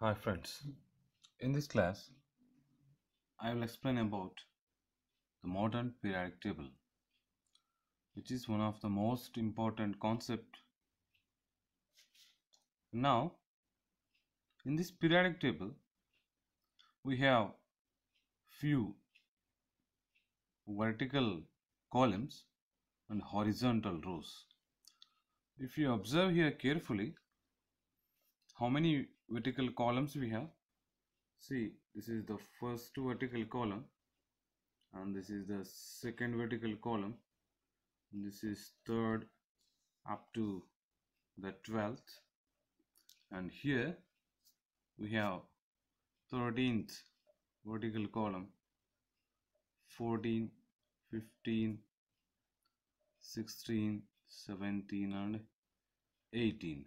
Hi friends. In this class, I will explain about the modern periodic table, which is one of the most important concept. Now, in this periodic table, we have few vertical columns and horizontal rows. If you observe here carefully, how many vertical columns we have? See, this is the first vertical column and this is the second vertical column. This is third up to the 12th and here we have 13th vertical column 14 15 16 17 and 18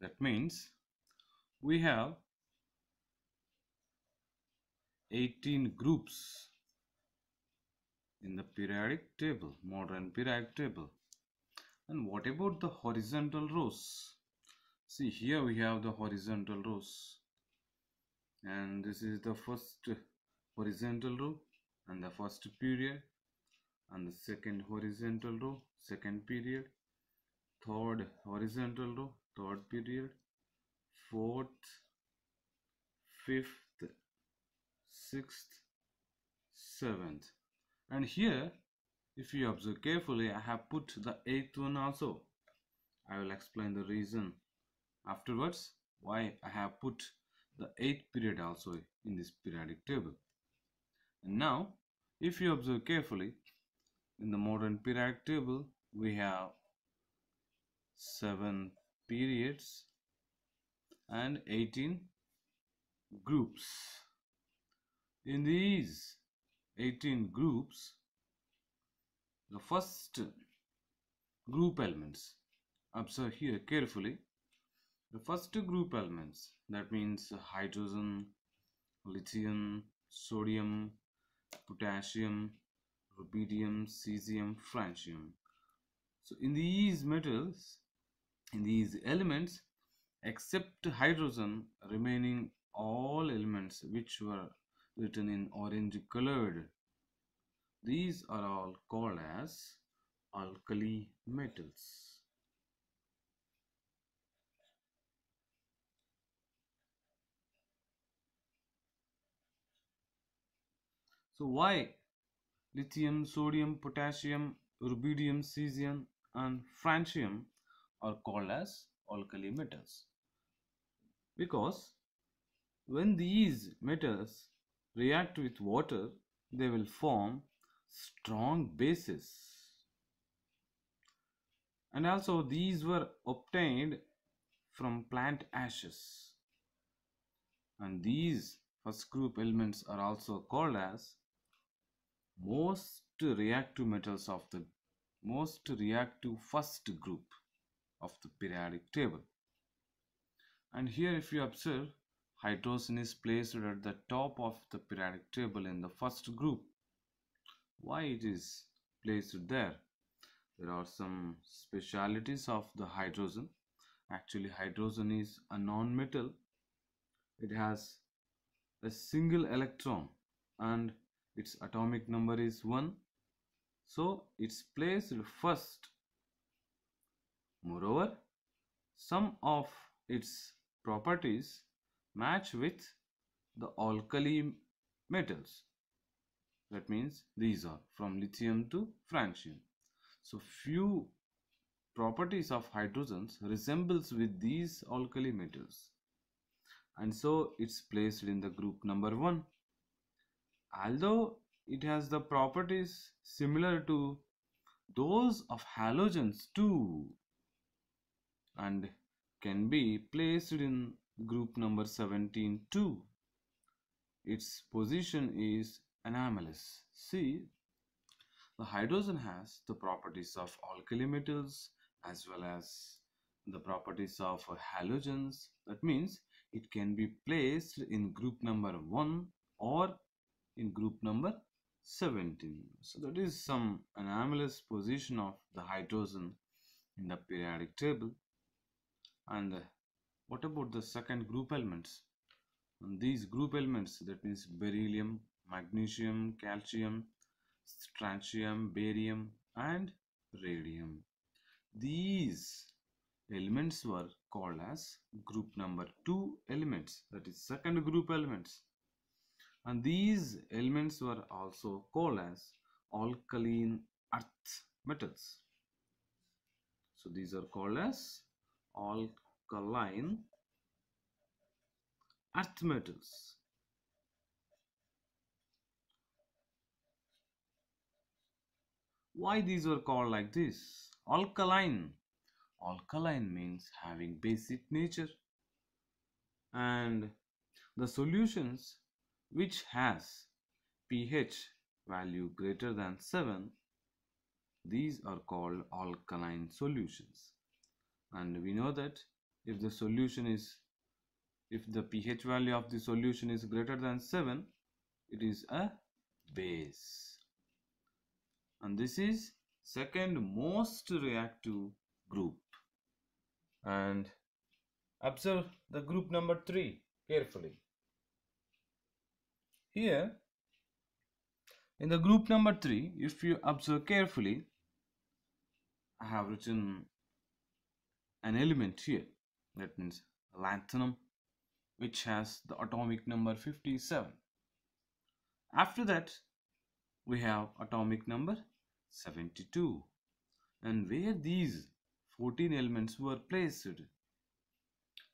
that means we have 18 groups in the periodic table modern periodic table. And what about the horizontal rows? See here we have the horizontal rows. And this is the first horizontal row and the first period. And the second horizontal row second period. Third horizontal row third period fourth fifth sixth seventh. And here if you observe carefully i have put the eighth one also. I will explain the reason afterwards why i have put the eighth period also in this periodic table. And now if you observe carefully in the modern periodic table we have seven periods and 18 groups. In these 18 groups the first group elements observe here carefully the first group elements that means hydrogen lithium sodium potassium rubidium cesium francium. So in these metals in these elements except hydrogen remaining all elements which were written in orange colored. These are all called as alkali metals. So why lithium sodium potassium rubidium cesium and francium are called as alkali metals because when these metals react with water they will form strong bases. And also these were obtained from plant ashes. And these first group elements are also called as most reactive metals of the most reactive first group of the periodic table and here if you observe hydrogen is placed at the top of the periodic table in the first group. Why it is placed there? There are some specialities of the hydrogen. Actually hydrogen is a non-metal. It has a single electron and its atomic number is 1 so it's placed first. Moreover some of its properties match with the alkali metals. That means these are from lithium to francium. So few properties of hydrogens resembles with these alkali metals. And so it's placed in the group number 1 although it has the properties similar to those of halogens too. And can be placed in group number 17 too its position is anomalous. See the hydrogen has the properties of alkali metals as well as the properties of halogens. That means it can be placed in group number 1 or in group number 17 so that is some anomalous position of the hydrogen in the periodic table and what about the second group elements And these group elements, that means beryllium, magnesium, calcium, strontium, barium, and radium. These elements were called as group number 2 elements, that is second group elements. And these elements were also called as alkaline earth metals. So these are called as alkaline earth metals. Why these were called like this? Alkaline. Alkaline means having basic nature. And the solutions which has pH value greater than 7 these are called alkaline solutions and we know that if the solution is if the pH value of the solution is greater than 7 it is a base. And this is second most reactive group. And observe the group number 3 carefully. Here in the group number 3 if you observe carefully I have written an element here. That means lanthanum which has the atomic number 57 after that we have atomic number 72 and where these 14 elements were placed?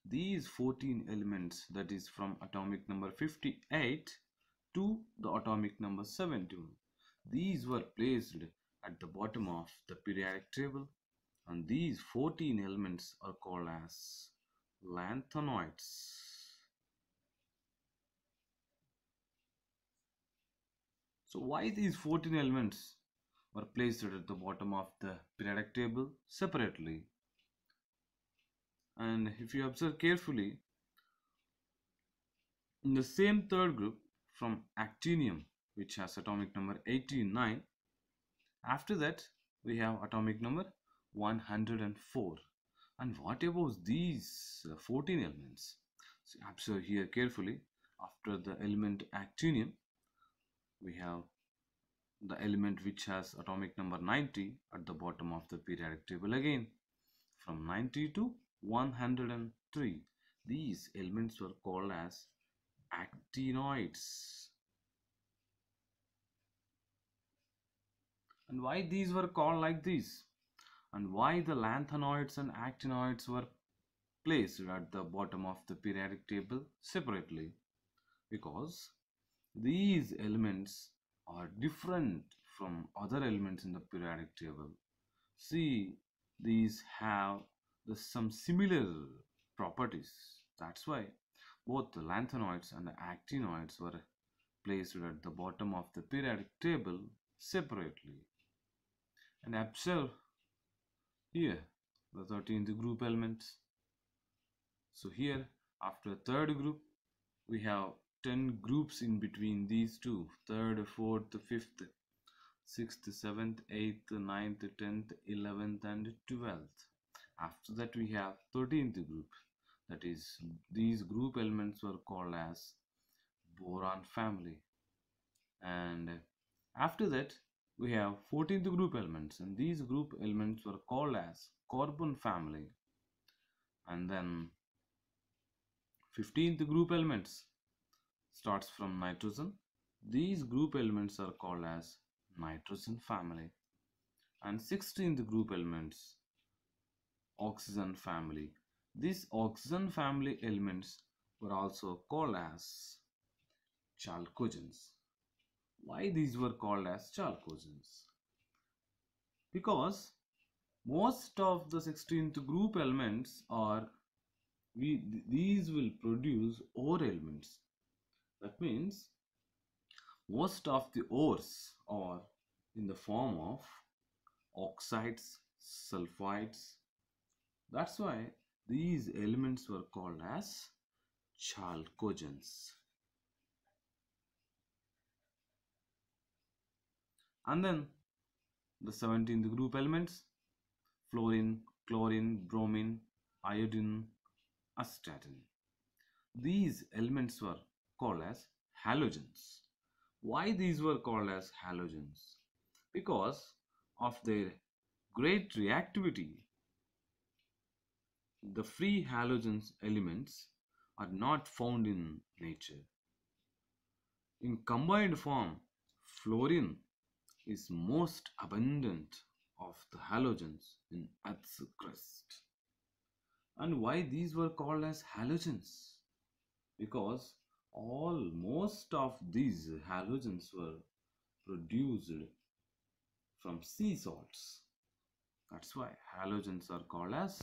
These 14 elements that is from atomic number 58 to the atomic number 72 these were placed at the bottom of the periodic table and these 14 elements are called as lanthanoids. So why these 14 elements were placed at the bottom of the periodic table separately? And if you observe carefully, in the same third group from actinium, which has atomic number 89, after that, we have atomic number 104. And what about these uh, 14 elements? So observe here carefully. After the element actinium, we have the element which has atomic number 90 at the bottom of the periodic table again. From 90 to 103, these elements were called as actinoids. and why these were called like this and why the lanthanoids and actinoids were placed at the bottom of the periodic table separately. Because these elements are different from other elements in the periodic table. See these have the, some similar properties. That's why both the lanthanoids and the actinoids were placed at the bottom of the periodic table separately. And observe here the 13th group elements. So here after third group we have 10 groups in between these two. Third fourth fifth sixth seventh eighth ninth tenth eleventh and twelfth. After that we have 13th group. That is these group elements were called as boron family. And after that we have 14th group elements and these group elements were called as carbon family. And then 15th group elements starts from nitrogen. These group elements are called as nitrogen family. And 16th group elements oxygen family. These oxygen family elements were also called as chalcogens why these were called as chalcogens? Because most of the 16th group elements are we these will produce ore elements. That means most of the ores are in the form of oxides, sulfides. That's why these elements were called as chalcogens. And then the 17th group elements fluorine chlorine bromine iodine astatine these elements were called as halogens. Why these were called as halogens? Because of their great reactivity, the free halogens elements are not found in nature. In combined form, fluorine is most abundant of the halogens in Earth's crust. And why these were called as halogens? Because all most of these halogens were produced from sea salts. That's why halogens are called as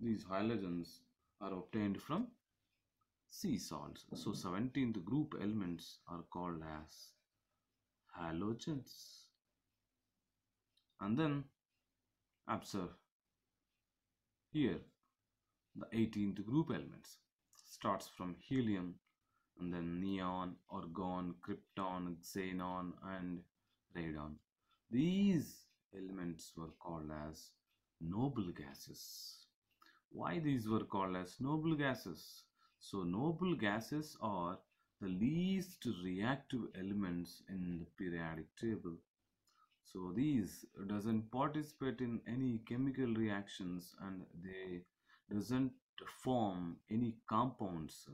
these halogens are obtained from sea salts. So 17th group elements are called as halogens. And then observe here the 18th group elements starts from helium and then neon, argon, krypton, xenon and radon. These elements were called as noble gases. Why these were called as noble gases? So noble gases are the least reactive elements in the periodic table. So these doesn't participate in any chemical reactions and they doesn't form any compounds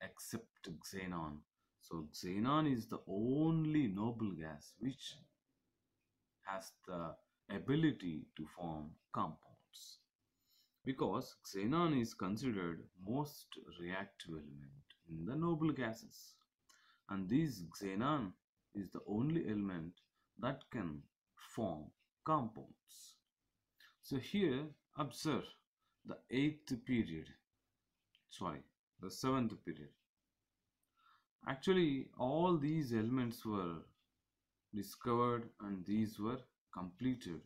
except xenon. So xenon is the only noble gas which has the ability to form compounds because xenon is considered most reactive element in the noble gases and this xenon is the only element that can form compounds. So here observe the eighth period, sorry, the seventh period. Actually, all these elements were discovered and these were completed.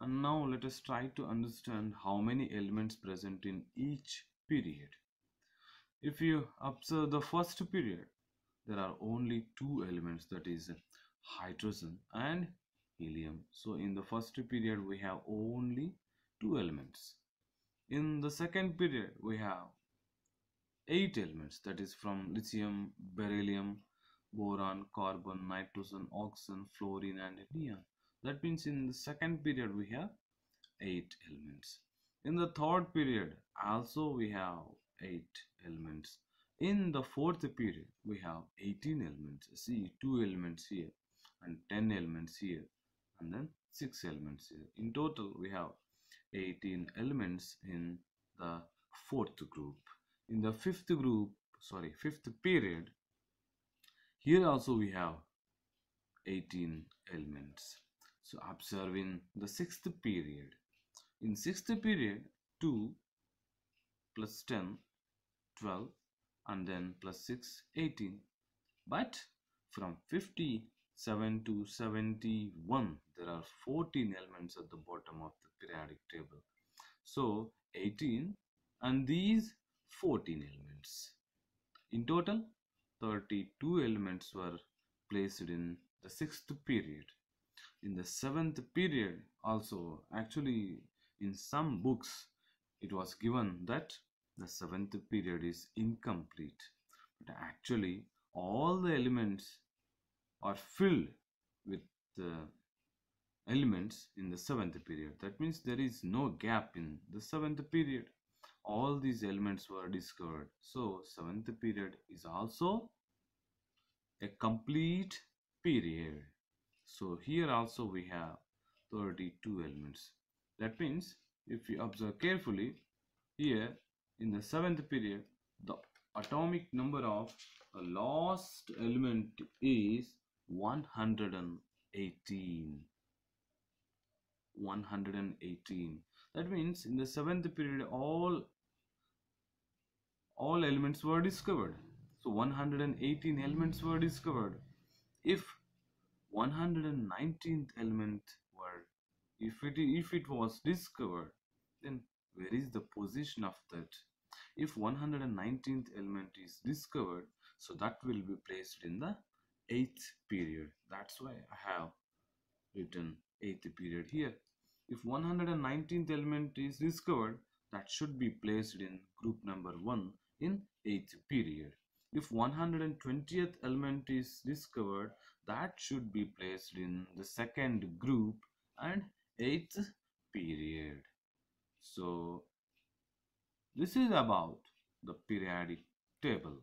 And now let us try to understand how many elements present in each period. If you observe the first period, there are only two elements that is hydrogen and helium. So in the first period we have only two elements. In the second period we have eight elements that is from lithium, beryllium, boron, carbon, nitrogen, oxygen, fluorine and neon. That means in the second period we have eight elements. In the third period also we have eight elements. In the fourth period we have 18 elements. See two elements here and 10 elements here and then 6 elements here. In total we have 18 elements in the fourth group. In the fifth group, sorry, fifth period, here also we have 18 elements. So observing the sixth period. In sixth period, 2 plus 10, 12 and then plus 6, 18. But from 57 to 71, there are 14 elements at the bottom of the periodic table. So 18 and these 14 elements. In total, 32 elements were placed in the sixth period. In the seventh period also, actually in some books, it was given that the seventh period is incomplete. But actually, all the elements are filled with the elements in the seventh period. That means there is no gap in the seventh period. All these elements were discovered. So, seventh period is also a complete period. So, here also we have 32 elements. That means if you observe carefully, here in the seventh period, the atomic number of a last element is 118. 118 that means in the seventh period all all elements were discovered so 118 elements were discovered if 119th element were if it if it was discovered then where is the position of that? If 119th element is discovered so that will be placed in the eighth period. That's why i have written eighth period here. If 119th element is discovered, that should be placed in group number 1 in 8th period. If 120th element is discovered, that should be placed in the second group and 8th period. So, this is about the periodic table.